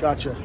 Gotcha.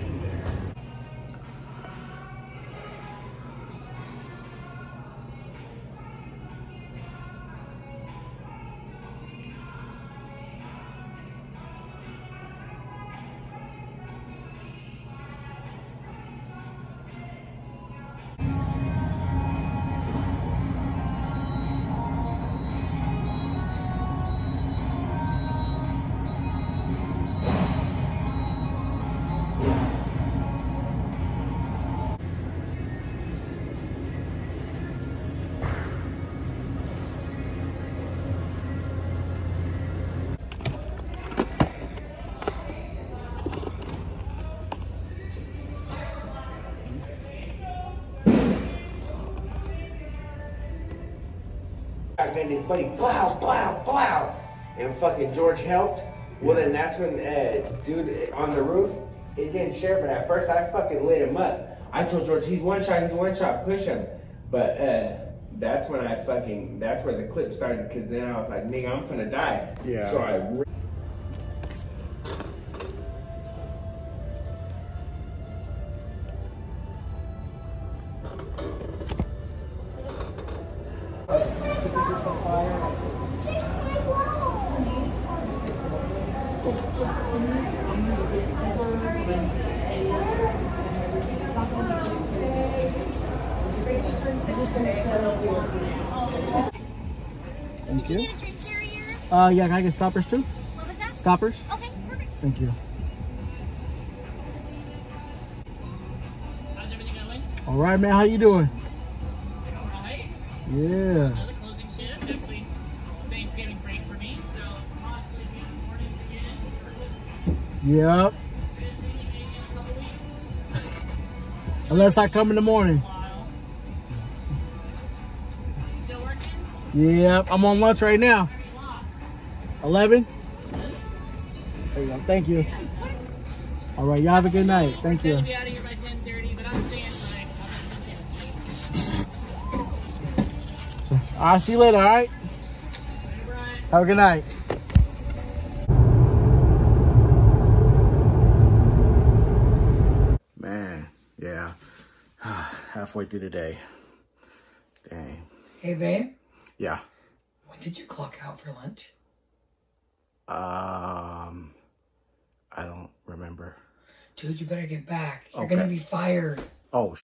And his buddy, plow, plow, plow. And fucking George helped. Well, then that's when, uh, dude, on the roof, it didn't share, but at first I fucking lit him up. I told George, he's one shot, he's one shot, push him. But, uh, that's when I fucking, that's where the clip started, because then I was like, nigga, I'm finna die. Yeah. So I Thank you. Need a drink carrier? Uh, yeah, can I get stoppers too? What was that? Stoppers? Okay, perfect. Thank you. How's everything going? All right, man. How you doing? Alright. Yeah. Another closing shift. Actually, Thanksgiving break for me, so Yep. Unless I come in the morning. Yep. I'm on lunch right now. 11? There you go. Thank you. All right. Y'all have a good night. Thank you. to be out of here by 10:30, but I'm staying for like I'll see you later. All right. Have a good night. Man, yeah. Halfway through the day. Dang. Hey, babe, Yeah. when did you clock out for lunch? Um, I don't remember. Dude, you better get back. You're Okay. gonna be fired. Oh,